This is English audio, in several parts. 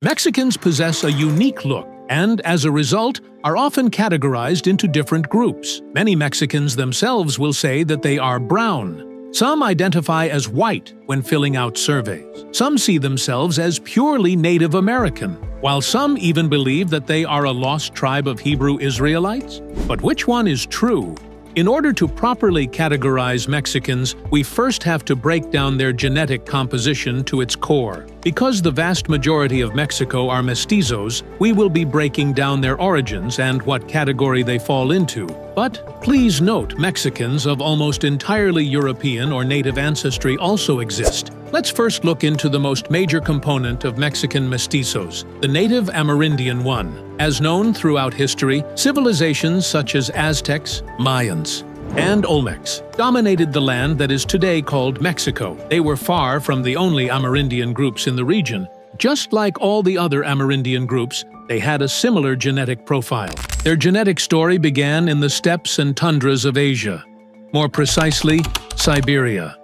Mexicans possess a unique look and, as a result, are often categorized into different groups. Many Mexicans themselves will say that they are brown. Some identify as white when filling out surveys. Some see themselves as purely Native American, while some even believe that they are a lost tribe of Hebrew Israelites. But which one is true in order to properly categorize Mexicans, we first have to break down their genetic composition to its core. Because the vast majority of Mexico are mestizos, we will be breaking down their origins and what category they fall into. But please note Mexicans of almost entirely European or native ancestry also exist. Let's first look into the most major component of Mexican mestizos, the native Amerindian one. As known throughout history, civilizations such as Aztecs, Mayans, and Olmecs dominated the land that is today called Mexico. They were far from the only Amerindian groups in the region. Just like all the other Amerindian groups, they had a similar genetic profile. Their genetic story began in the steppes and tundras of Asia, more precisely, Siberia.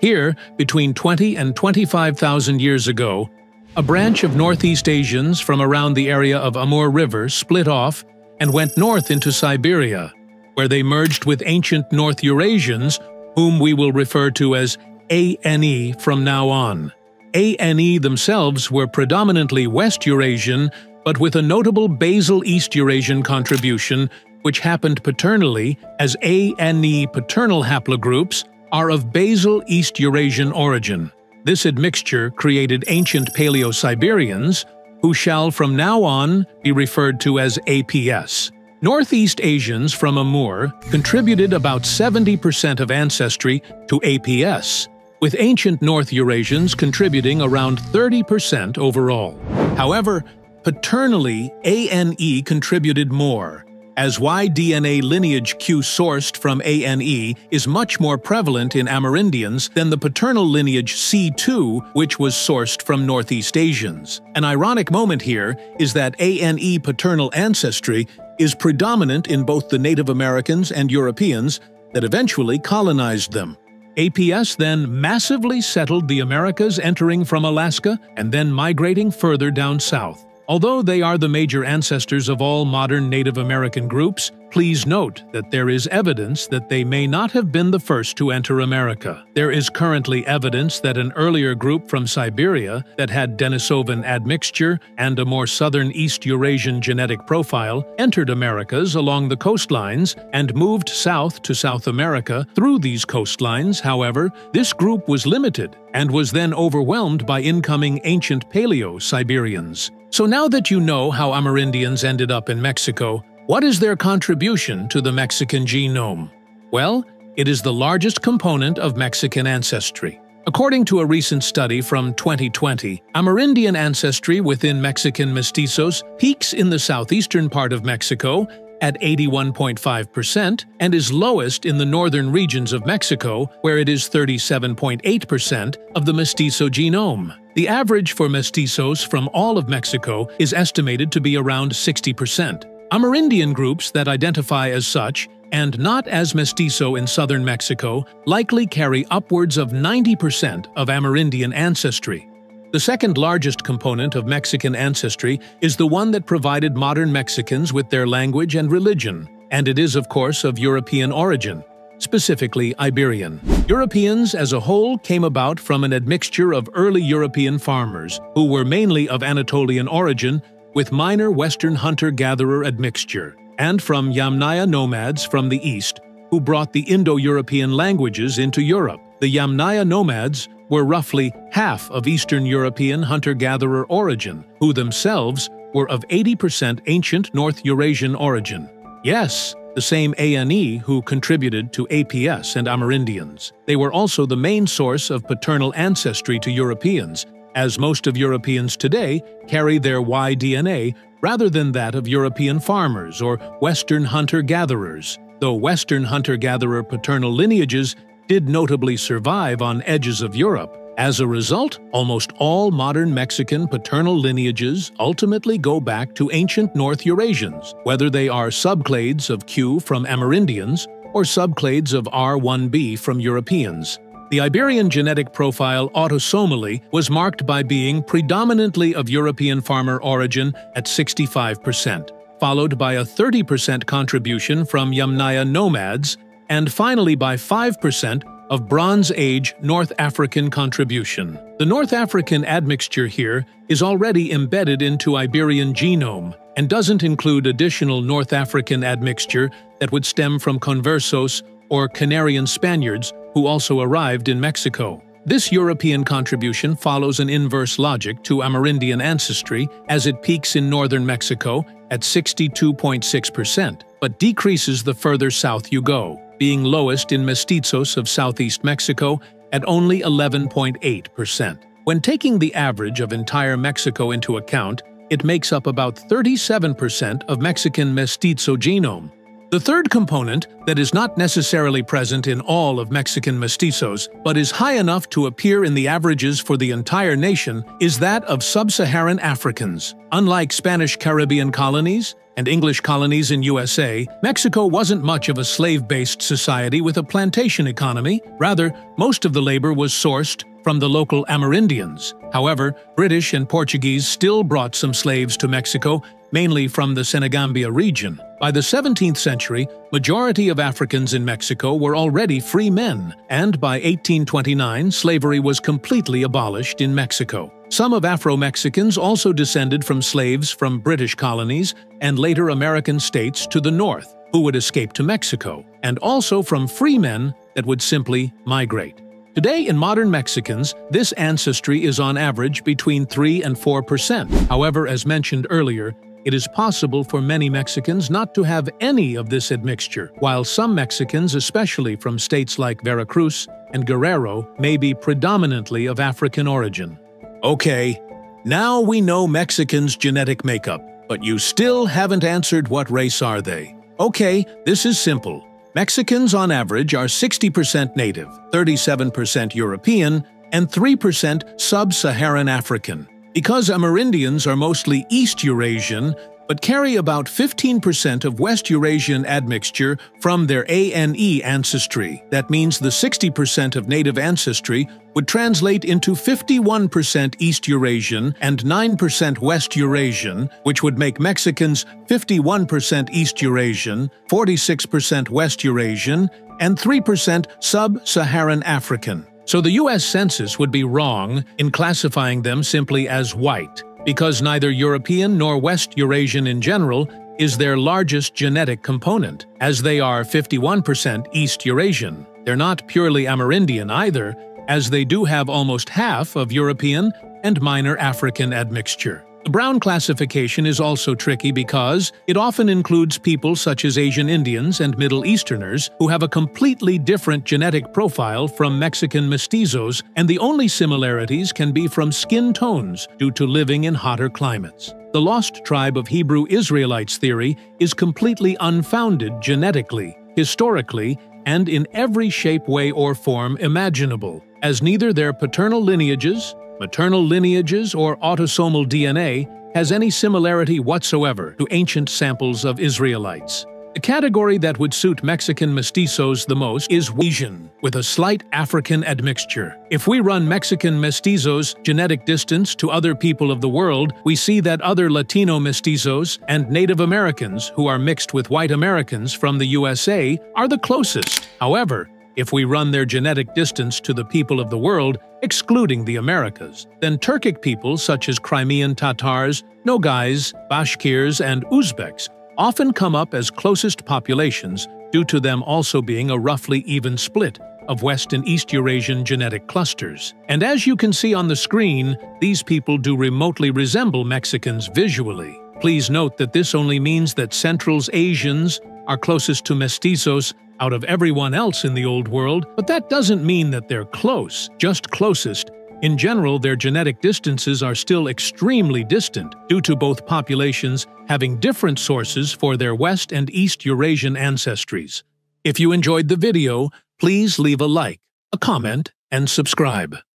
Here, between 20 and 25,000 years ago, a branch of Northeast Asians from around the area of Amur River split off and went north into Siberia, where they merged with ancient North Eurasians, whom we will refer to as ANE from now on. ANE themselves were predominantly West Eurasian, but with a notable basal East Eurasian contribution, which happened paternally as ANE paternal haplogroups are of basal East Eurasian origin. This admixture created ancient Paleo-Siberians, who shall from now on be referred to as APS. Northeast Asians from Amur contributed about 70% of ancestry to APS, with ancient North Eurasians contributing around 30% overall. However, paternally, ANE contributed more, as Y-DNA lineage Q sourced from ANE is much more prevalent in Amerindians than the paternal lineage C2, which was sourced from Northeast Asians. An ironic moment here is that ANE paternal ancestry is predominant in both the Native Americans and Europeans that eventually colonized them. APS then massively settled the Americas entering from Alaska and then migrating further down south. Although they are the major ancestors of all modern Native American groups, please note that there is evidence that they may not have been the first to enter America. There is currently evidence that an earlier group from Siberia that had Denisovan admixture and a more southern East Eurasian genetic profile entered Americas along the coastlines and moved south to South America. Through these coastlines, however, this group was limited and was then overwhelmed by incoming ancient Paleo-Siberians. So now that you know how Amerindians ended up in Mexico, what is their contribution to the Mexican genome? Well, it is the largest component of Mexican ancestry. According to a recent study from 2020, Amerindian ancestry within Mexican mestizos peaks in the southeastern part of Mexico at 81.5% and is lowest in the northern regions of Mexico, where it is 37.8% of the mestizo genome. The average for mestizos from all of Mexico is estimated to be around 60%. Amerindian groups that identify as such and not as mestizo in southern Mexico likely carry upwards of 90% of Amerindian ancestry. The second largest component of Mexican ancestry is the one that provided modern Mexicans with their language and religion, and it is of course of European origin, specifically Iberian. Europeans as a whole came about from an admixture of early European farmers, who were mainly of Anatolian origin, with minor Western hunter-gatherer admixture, and from Yamnaya nomads from the east, who brought the Indo-European languages into Europe. The Yamnaya nomads were roughly half of Eastern European hunter-gatherer origin, who themselves were of 80% ancient North Eurasian origin. Yes, the same ANE who contributed to APS and Amerindians. They were also the main source of paternal ancestry to Europeans, as most of Europeans today carry their Y-DNA rather than that of European farmers or Western hunter-gatherers, though Western hunter-gatherer paternal lineages did notably survive on edges of Europe. As a result, almost all modern Mexican paternal lineages ultimately go back to ancient North Eurasians, whether they are subclades of Q from Amerindians or subclades of R1b from Europeans. The Iberian genetic profile autosomally was marked by being predominantly of European farmer origin at 65%, followed by a 30% contribution from Yamnaya nomads, and finally by 5% of Bronze Age North African contribution. The North African admixture here is already embedded into Iberian genome and doesn't include additional North African admixture that would stem from conversos or Canarian Spaniards who also arrived in Mexico. This European contribution follows an inverse logic to Amerindian ancestry as it peaks in northern Mexico at 62.6%, but decreases the further south you go being lowest in mestizos of southeast Mexico at only 11.8%. When taking the average of entire Mexico into account, it makes up about 37% of Mexican mestizo genome. The third component, that is not necessarily present in all of Mexican mestizos, but is high enough to appear in the averages for the entire nation, is that of sub-Saharan Africans. Unlike Spanish Caribbean colonies, and English colonies in USA, Mexico wasn't much of a slave-based society with a plantation economy. Rather, most of the labor was sourced from the local Amerindians. However, British and Portuguese still brought some slaves to Mexico, mainly from the Senegambia region. By the 17th century, majority of Africans in Mexico were already free men, and by 1829 slavery was completely abolished in Mexico. Some of Afro-Mexicans also descended from slaves from British colonies and later American states to the north, who would escape to Mexico, and also from free men that would simply migrate. Today, in modern Mexicans, this ancestry is on average between 3 and 4 percent. However, as mentioned earlier, it is possible for many Mexicans not to have any of this admixture, while some Mexicans, especially from states like Veracruz and Guerrero, may be predominantly of African origin. Okay, now we know Mexicans' genetic makeup, but you still haven't answered what race are they. Okay, this is simple. Mexicans on average are 60% native, 37% European, and 3% sub-Saharan African. Because Amerindians are mostly East Eurasian, but carry about 15% of West Eurasian admixture from their ANE ancestry. That means the 60% of native ancestry would translate into 51% East Eurasian and 9% West Eurasian, which would make Mexicans 51% East Eurasian, 46% West Eurasian, and 3% Sub-Saharan African. So the U.S. Census would be wrong in classifying them simply as white because neither European nor West Eurasian in general is their largest genetic component, as they are 51% East Eurasian. They're not purely Amerindian either, as they do have almost half of European and minor African admixture. The brown classification is also tricky because it often includes people such as Asian Indians and Middle Easterners who have a completely different genetic profile from Mexican mestizos, and the only similarities can be from skin tones due to living in hotter climates. The lost tribe of Hebrew Israelites theory is completely unfounded genetically, historically, and in every shape, way, or form imaginable, as neither their paternal lineages, maternal lineages, or autosomal DNA has any similarity whatsoever to ancient samples of Israelites. The category that would suit Mexican mestizos the most is Asian, with a slight African admixture. If we run Mexican mestizos genetic distance to other people of the world, we see that other Latino mestizos and Native Americans who are mixed with white Americans from the USA are the closest. However, if we run their genetic distance to the people of the world, excluding the Americas, then Turkic people such as Crimean Tatars, Nogais, Bashkirs, and Uzbeks often come up as closest populations due to them also being a roughly even split of West and East Eurasian genetic clusters. And as you can see on the screen, these people do remotely resemble Mexicans visually. Please note that this only means that Central's Asians are closest to mestizos out of everyone else in the Old World, but that doesn't mean that they're close, just closest. In general, their genetic distances are still extremely distant due to both populations having different sources for their West and East Eurasian ancestries. If you enjoyed the video, please leave a like, a comment, and subscribe.